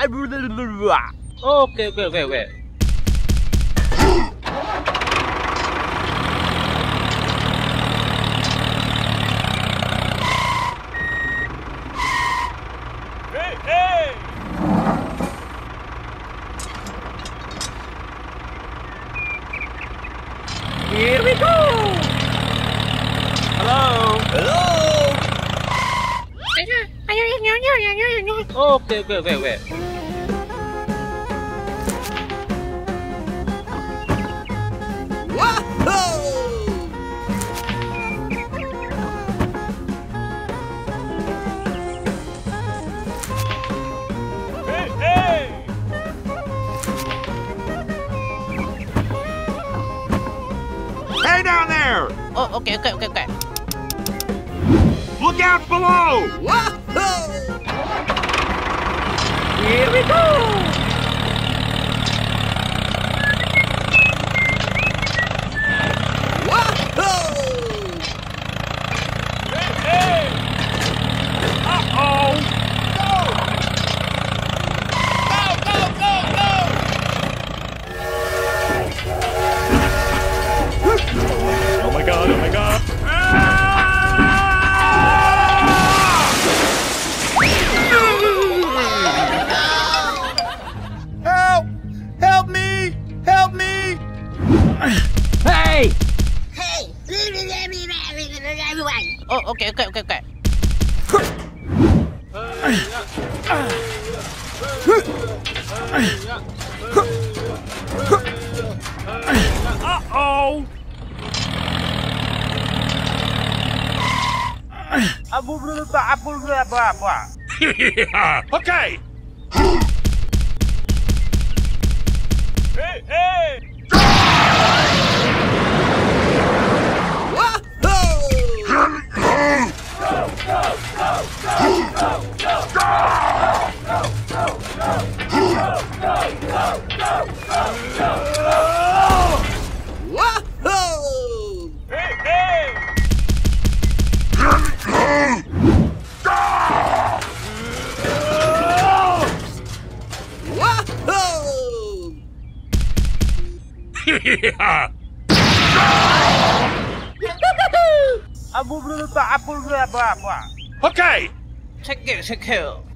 lại ok ok ok ok Here we go! Hello! Hello! Ok, ok, ok, ok. Oke oke oke oke. Look out below! Here we go. Okay! Sekil sekil.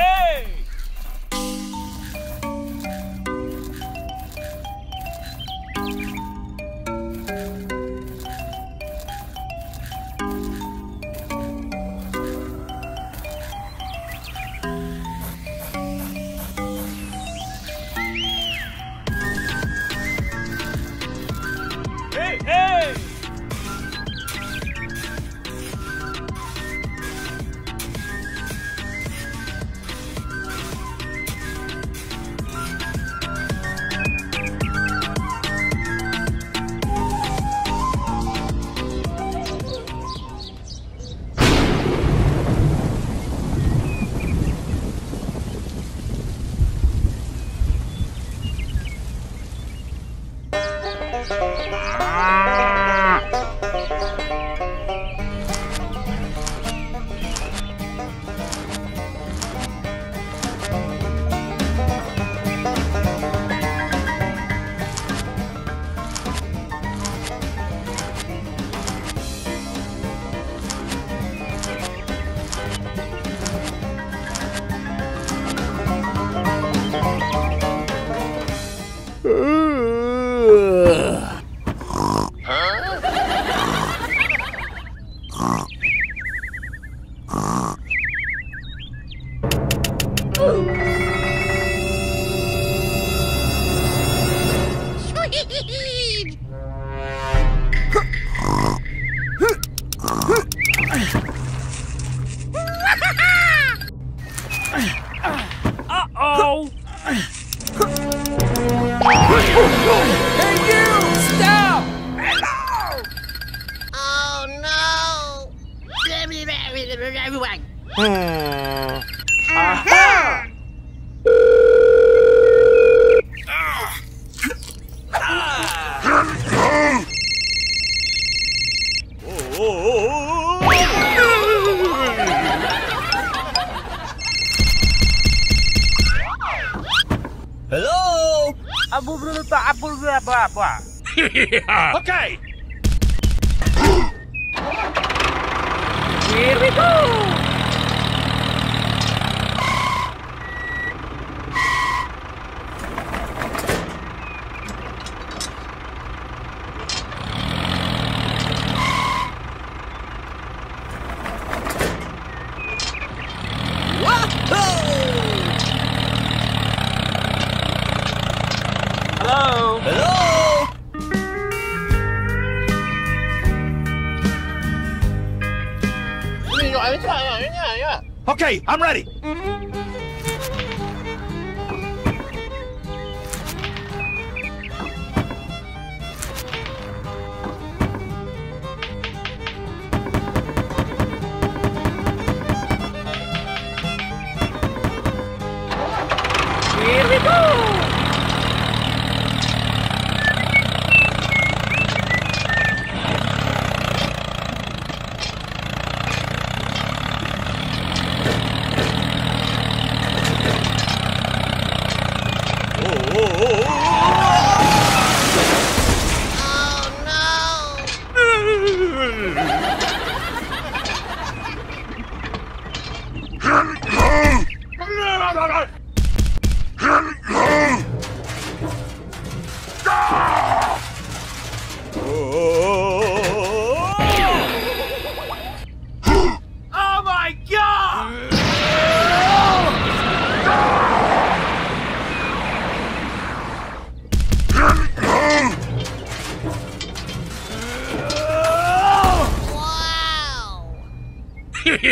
Hey! blah blah okay. Here we go. I'm ready.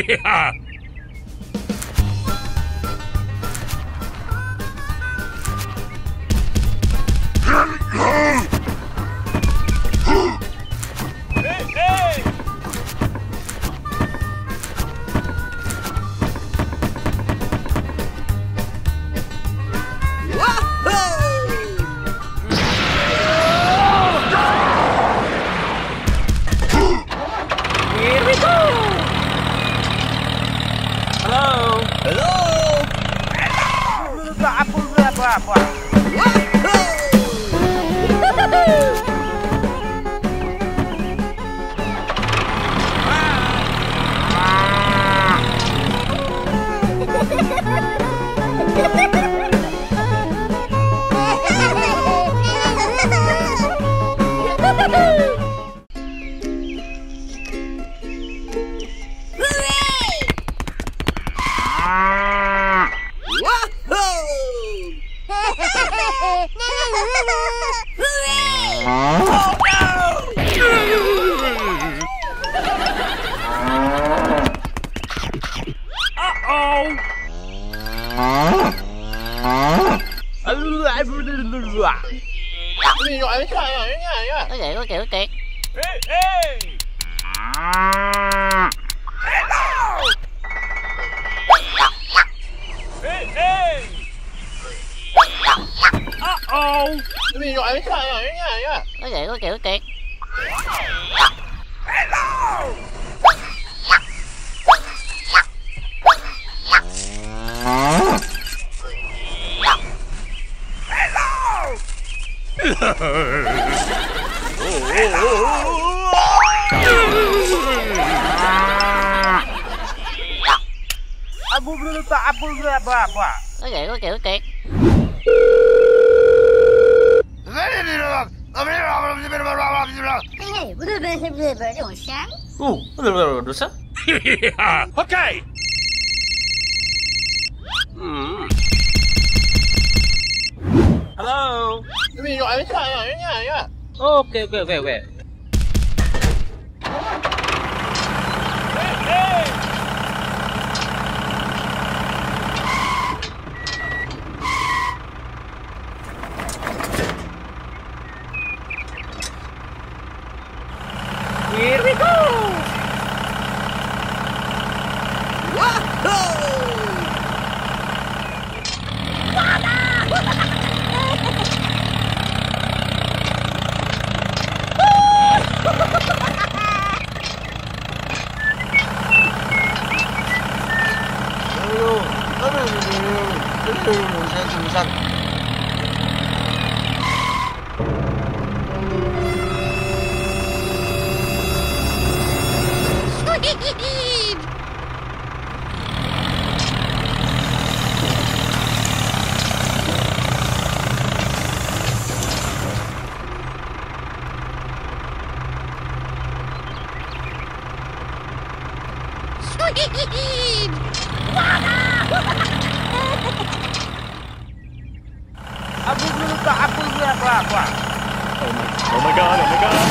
¡Ja! Apa apa đâu gì gọi cái này cái này có kiểu kẹt Uh oh! Cái gì gọi cái này cái này á? Có vậy có kiểu kẹt. Aku belum letak apa apa. Okey, okey, okey. Oh, dosa? Okey. Hello. 이거 아니야 아니야 아니야. 오케이 오케이 오케이 오케이. Aku belum tak apa apa apa. Oh my, oh my god, oh my god.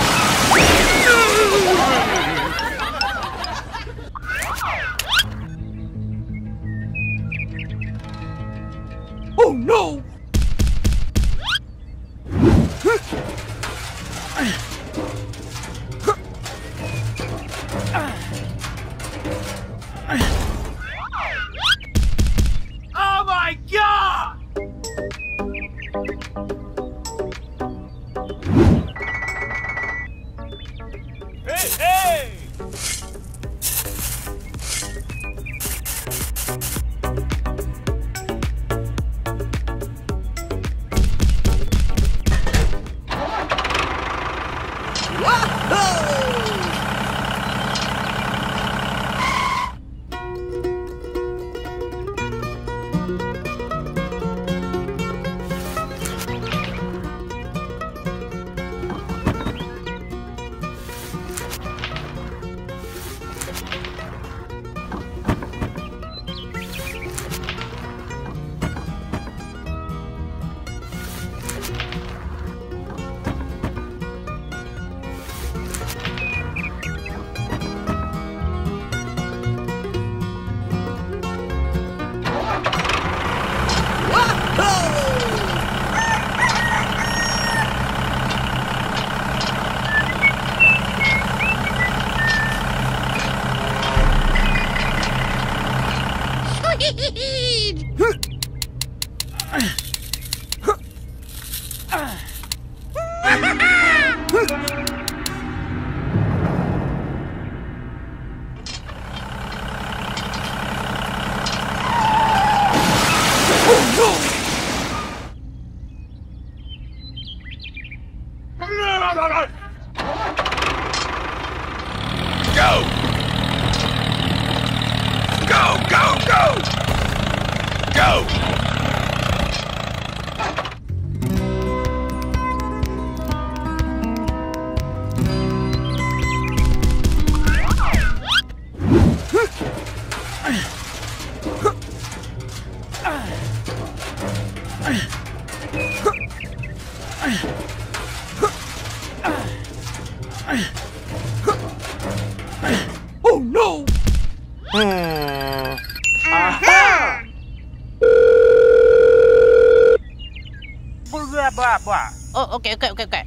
Okay, okay, okay, okay.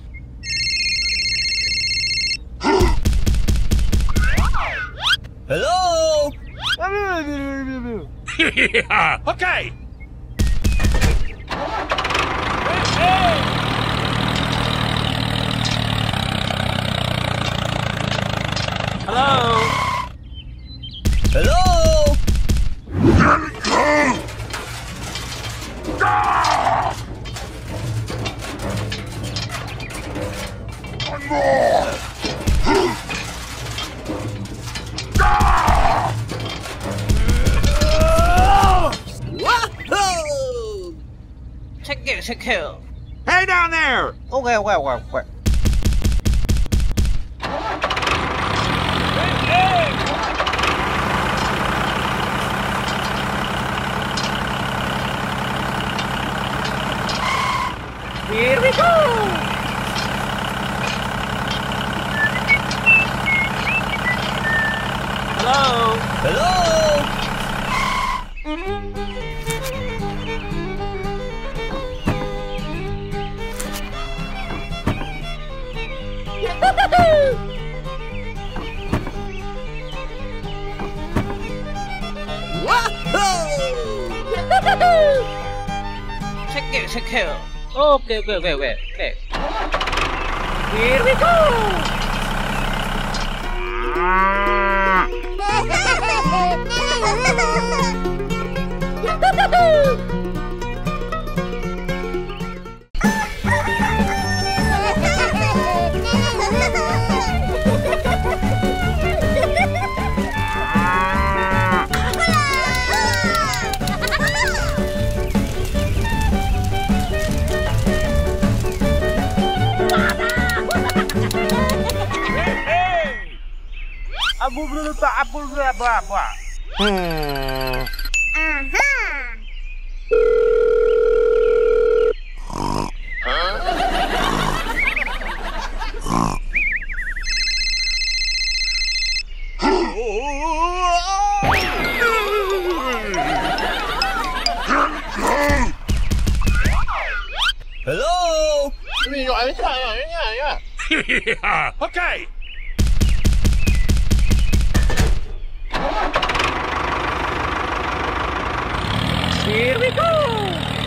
Hello? okay. Hello. Hello? It. Hey down there! Okay, okay, okay, okay. Here we go! Hello. Check it, check it. Okay, okay, okay, okay, okay. Here we go! Woohoo! dulu tak apa dulu apa apa. Hello. I mean, I'm sorry. Yeah, yeah. Okay. Here we go!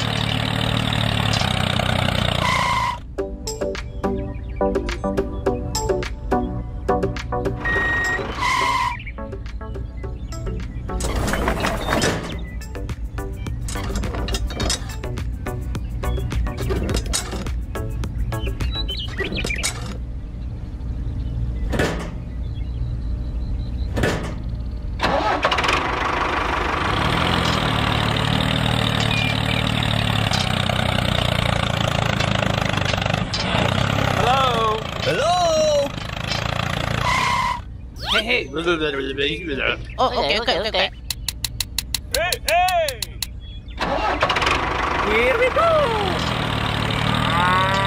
Oh, okay, okay, okay, okay. Hey, hey! Here we go! Ah.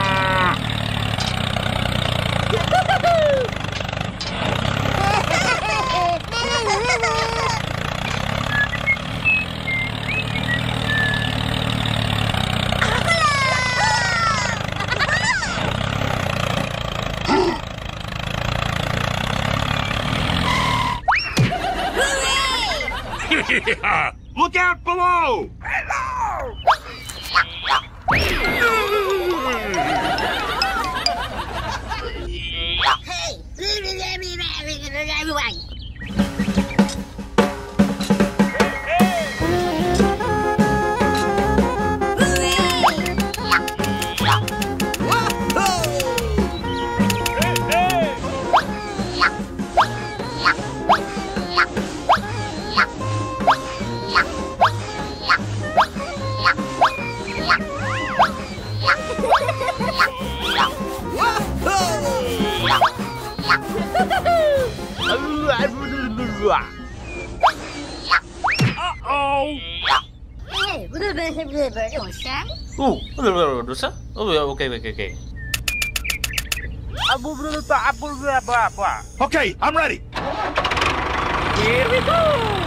Oh, okay, okay, okay. Okay, I'm ready. Here we go.